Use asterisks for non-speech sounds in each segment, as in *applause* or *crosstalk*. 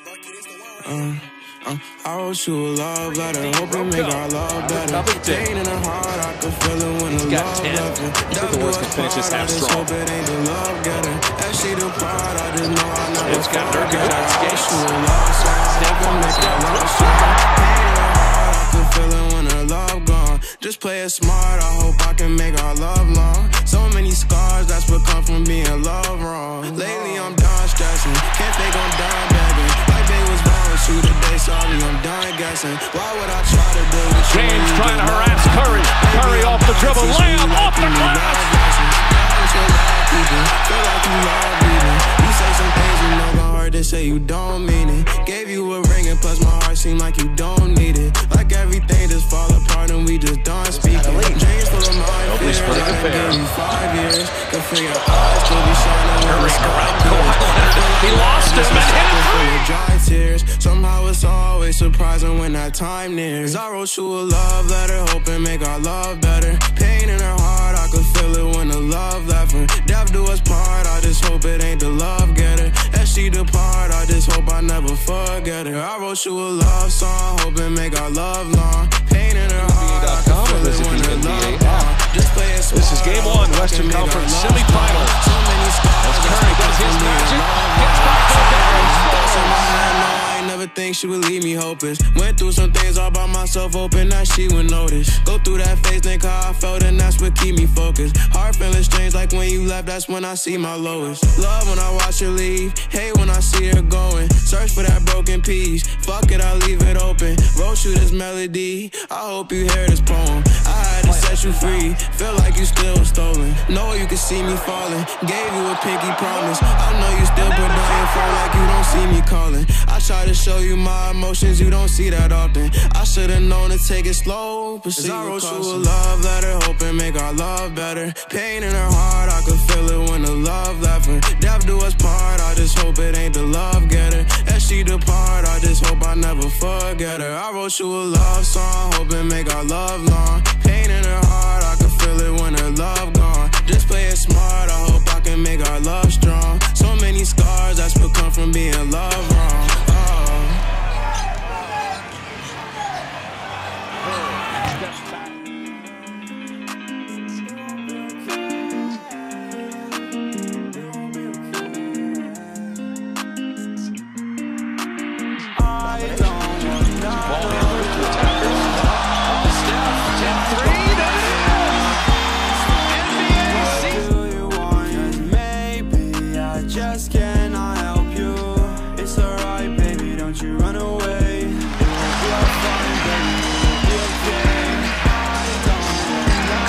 Uh, uh, I wrote you a love letter, hoping make our love better. Pain in the heart, I can feel it when the love. The Warriors can finish this half strong. Hope it ain't the love getter. As she depart, I just know I never It's got forget. Nurkic on I wrote you a love song, hoping make our love strong. Pain in the heart, I can feel it when her love gone. Just play it smart, I hope I can make our love long. So many scars, that's what come from being love wrong. Lately I'm done stressing, can't fake I'm done you today, sorry I'm done guessing. Why would I try to do when James trying to harass? Curry. Curry off the dribble. Layup off the glass. love lessons. Now it's your love people, feel like you love leaving. You say some things you know gon' hurt, they say you don't mean it. Gave you a ring and plus my heart seem like you don't need it. Like everything just fall apart and we just done speaking. Dreams full of mind splitting I the fair. you five years. Can figure out still be shining surprising when that time nears. I wrote you a love letter, hoping make our love better. Pain in her heart, I could feel it when the love left her. Death do us part, I just hope it ain't the love getter. As she depart, I just hope I never forget her. I wrote you a love song, hoping make our love long. Pain in her heart, I could feel it when the love gone. Just play it This is game one, Western can make our Conference semifinal. Curry does his magic. I never think she would leave me hopeless. Went through some things all by myself, hoping that she would notice. Go through that phase, think how I felt, and that's what keep me focused. Heart feeling strange, like when you left, that's when I see my lowest. Love when I watch her leave, hate when I see her going. Search for that broken piece. Fuck it, I leave it open. Wrote you this melody. I hope you hear this poem. I set you free. Feel like you still stolen. Know you can see me falling. Gave you a pinky promise. I know you still put down your phone like you don't see me calling. I try to show you my emotions, you don't see that often. I should've known to take it slow, but see I wrote you a love letter, hoping make our love better. Pain in her heart, I could feel it when the love left her. Death do us part, I just hope it ain't the love getter. She depart, I just hope I never forget her. I wrote you a love song, hoping make our love long. Pain in her heart, I could feel it when her love gone. Just play it smart,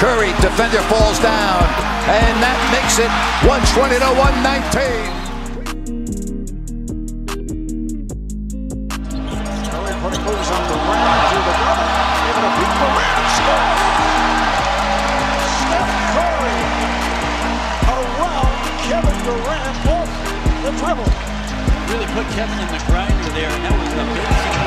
Curry, defender falls down, and that makes it 120 to 119. Curry putting moves on Durant to the double. Able to beat Durant. Score! Steph Curry around Kevin Durant off the dribble. really put Kevin in the grinder there, and that was amazing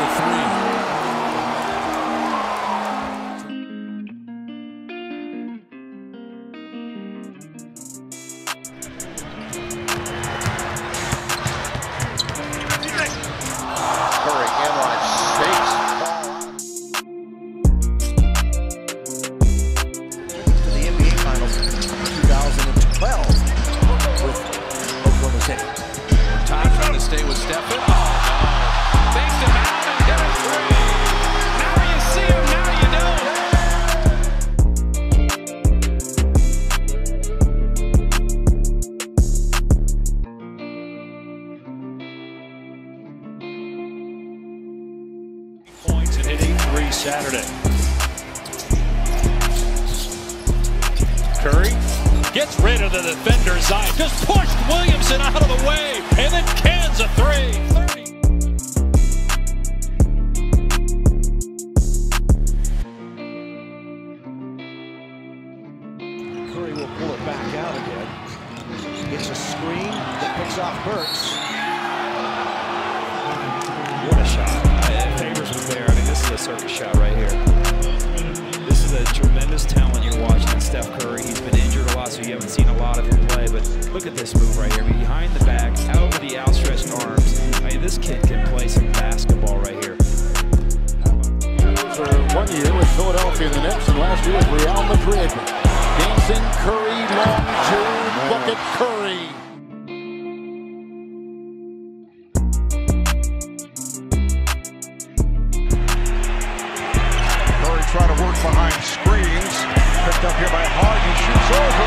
a three. Be Saturday. Curry gets rid of the defender. Zion just pushed Williamson out of the way, and then cans a three. 30. Curry will pull it back out again. Gets a screen that picks off Burks. What a shot. A circus shot right here. This is a tremendous talent you're watching Steph Curry. He's been injured a lot, so you haven't seen a lot of him play. But look at this move right here. Behind the back, out over the outstretched arms. I mean, this kid can play some basketball right here. For one year with Philadelphia the Knicks, and last year with Real Madrid. Dancing Curry, long two, bucket Curry. Harden. Shoots over.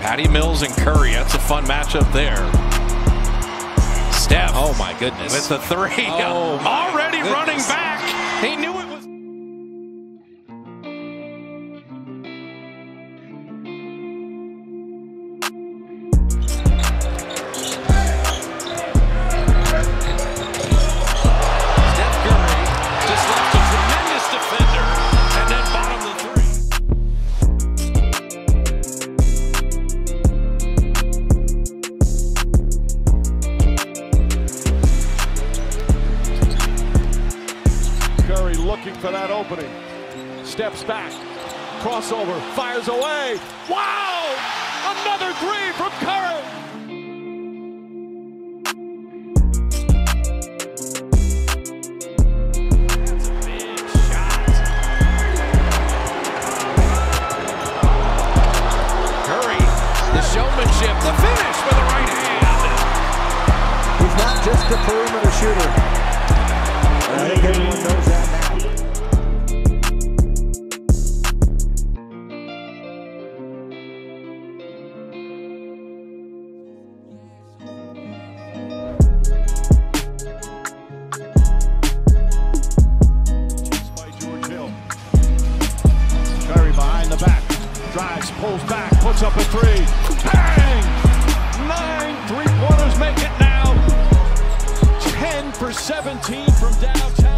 Patty Mills and Curry. That's a fun matchup there. Steph. Oh, my goodness. With the three. Oh, Already goodness. running back. He knew Steps back. Crossover. Fires away. Wow! Another three from Curry. Curry. The showmanship. The finish with the right hand. He's not just a perimeter shooter. Drives, pulls back, puts up a three. Bang! Nine three-pointers make it now. 10 for 17 from downtown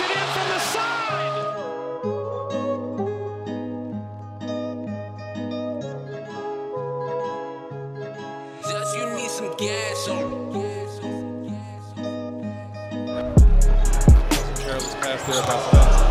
it in from the side. Just you need some gas on. Careless pass there about that.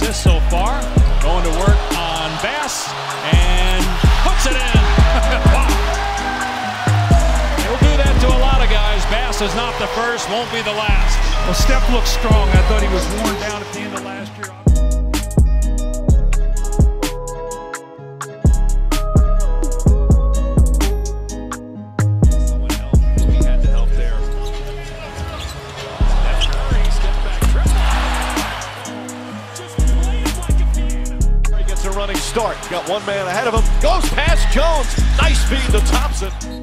Assists so far. Going to work on Bass and puts it in. *laughs* wow. He'll do that to a lot of guys. Bass is not the first, won't be the last. Well, Steph looks strong. I thought he was worn down at the end of last year. Start. Got one man ahead of him. Goes past Jones. Nice feed to Thompson.